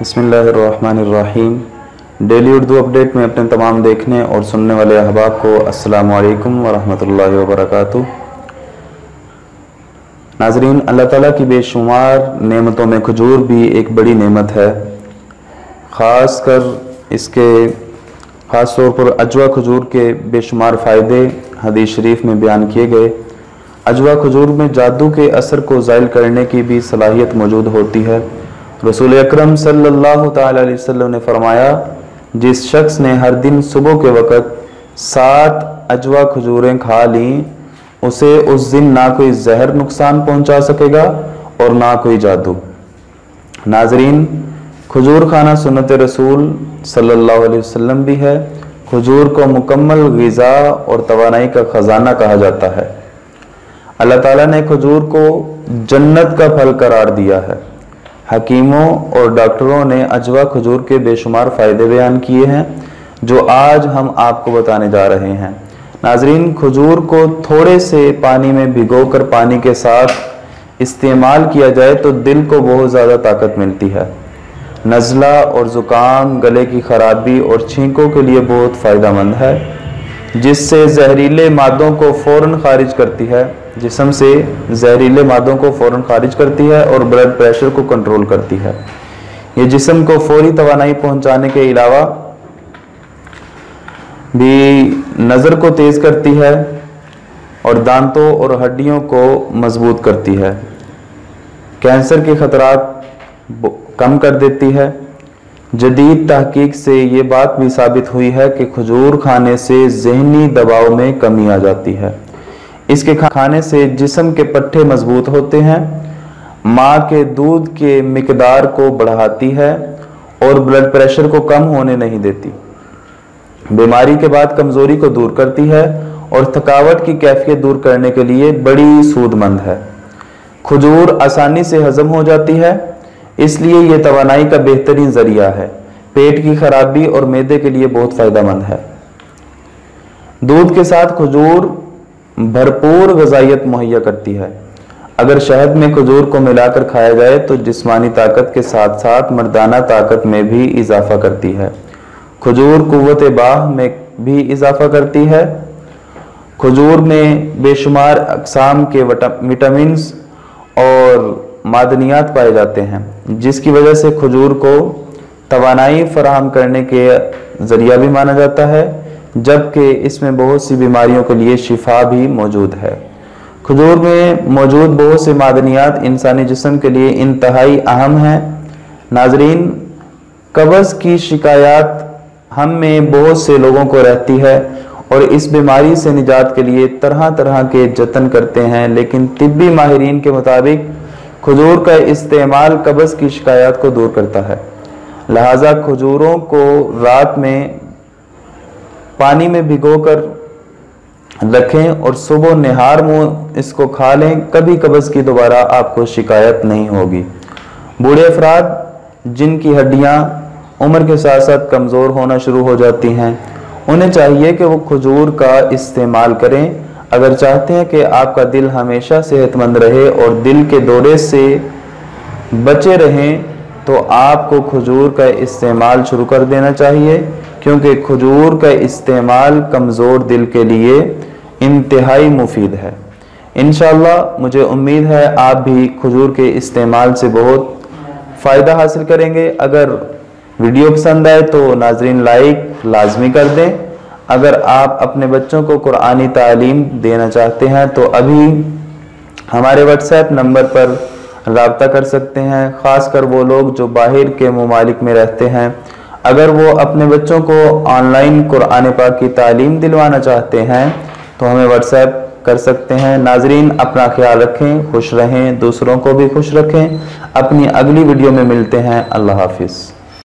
بسم اللہ الرحمن الرحیم۔ ڈیلی اردو اپڈیٹ میں اپنے تمام دیکھنے اور سننے والے احباب کو السلام علیکم ورحمۃ اللہ وبرکاتہ۔ ناظرین، اللہ تعالیٰ کی بے شمار نعمتوں میں کھجور بھی ایک بڑی نعمت ہے۔ خاص کر اس کے، خاص طور پر اجوا کھجور کے بے شمار فائدے حدیث شریف میں بیان کیے گئے۔ اجوا کھجور میں جادو کے اثر کو زائل کرنے کی بھی صلاحیت موجود ہوتی ہے۔ رسول اکرم صلی اللہ تعالی علیہ وسلم نے فرمایا، جس شخص نے ہر دن صبح کے وقت سات اجوا کھجوریں کھا لیں، اسے اس دن نہ کوئی زہر نقصان پہنچا سکے گا اور نہ کوئی جادو۔ ناظرین، کھجور کھانا سنت رسول صلی اللہ علیہ وسلم بھی ہے۔ کھجور کو مکمل غذا اور توانائی کا خزانہ کہا جاتا ہے۔ اللہ تعالیٰ نے کھجور کو جنت کا پھل قرار دیا ہے۔ حکیموں اور ڈاکٹروں نے اجوا کھجور کے بے شمار فائدے بیان کیے ہیں، جو آج ہم آپ کو بتانے جا رہے ہیں۔ ناظرین، کھجور کو تھوڑے سے پانی میں بھگو کر پانی کے ساتھ استعمال کیا جائے تو دل کو بہت زیادہ طاقت ملتی ہے۔ نزلہ اور زکام، گلے کی خرابی اور چھینکوں کے لیے بہت فائدہ مند ہے، جس سے زہریلے مادوں کو فوراً خارج کرتی ہے۔ جسم سے زہریلے مادوں کو فوراً خارج کرتی ہے اور بلڈ پریشر کو کنٹرول کرتی ہے۔ یہ جسم کو فوری توانائی پہنچانے کے علاوہ بھی نظر کو تیز کرتی ہے اور دانتوں اور ہڈیوں کو مضبوط کرتی ہے۔ کینسر کے خطرات کم کر دیتی ہے۔ جدید تحقیق سے یہ بات بھی ثابت ہوئی ہے کہ کھجور کھانے سے ذہنی دباؤ میں کمی آ جاتی ہے۔ اس کے کھانے سے جسم کے پٹھے مضبوط ہوتے ہیں۔ ماں کے دودھ کے مقدار کو بڑھاتی ہے اور بلڈ پریشر کو کم ہونے نہیں دیتی۔ بیماری کے بعد کمزوری کو دور کرتی ہے اور تھکاوٹ کی کیفیت دور کرنے کے لیے بڑی سود مند ہے۔ کھجور آسانی سے ہضم ہو جاتی ہے، اس لیے یہ توانائی کا بہترین ذریعہ ہے۔ پیٹ کی خرابی اور میدے کے لیے بہت فائدہ مند ہے۔ دودھ کے ساتھ کھجور بھرپور غذائیت مہیا کرتی ہے۔ اگر شہد میں کھجور کو ملا کر کھایا جائے تو جسمانی طاقت کے ساتھ ساتھ مردانہ طاقت میں بھی اضافہ کرتی ہے۔ کھجور قوت باہ میں بھی اضافہ کرتی ہے۔ کھجور میں بے شمار اقسام کے وٹامنس اور معدنیات پائے جاتے ہیں، جس کی وجہ سے کھجور کو توانائی فراہم کرنے کے ذریعہ بھی مانا جاتا ہے۔ جبکہ اس میں بہت سی بیماریوں کے لیے شفا بھی موجود ہے۔ کھجور میں موجود بہت سے معدنیات انسانی جسم کے لیے انتہائی اہم ہیں۔ ناظرین، قبض کی شکایات ہم میں بہت سے لوگوں کو رہتی ہے اور اس بیماری سے نجات کے لیے طرح طرح کے جتن کرتے ہیں، لیکن طبی ماہرین کے مطابق کھجور کا استعمال قبض کی شکایات کو دور کرتا ہے۔ لہٰذا کھجوروں کو رات میں پانی میں بھگو کر رکھیں اور صبح نہار منہ اس کو کھا لیں، کبھی قبض کی دوبارہ آپ کو شکایت نہیں ہوگی۔ بوڑھے افراد، جن کی ہڈیاں عمر کے ساتھ ساتھ کمزور ہونا شروع ہو جاتی ہیں، انہیں چاہیے کہ وہ کھجور کا استعمال کریں۔ اگر چاہتے ہیں کہ آپ کا دل ہمیشہ صحت مند رہے اور دل کے دورے سے بچے رہیں، تو آپ کو کھجور کا استعمال شروع کر دینا چاہیے۔ کیونکہ کھجور کا استعمال کمزور دل کے لیے انتہائی مفید ہے۔ انشاءاللہ مجھے امید ہے آپ بھی کھجور کے استعمال سے بہت فائدہ حاصل کریں گے۔ اگر ویڈیو پسند آئے تو ناظرین لائک لازمی کر دیں۔ اگر آپ اپنے بچوں کو قرآنی تعلیم دینا چاہتے ہیں تو ابھی ہمارے واٹس ایپ نمبر پر رابطہ کر سکتے ہیں، خاص کر وہ لوگ جو باہر کے ممالک میں رہتے ہیں۔ اگر وہ اپنے بچوں کو آن لائن قرآن پاک کی تعلیم دلوانا چاہتے ہیں، تو ہمیں واٹس ایپ کر سکتے ہیں۔ ناظرین، اپنا خیال رکھیں، خوش رہیں، دوسروں کو بھی خوش رکھیں۔ اپنی اگلی ویڈیو میں ملتے ہیں۔ اللہ حافظ۔